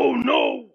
Oh no!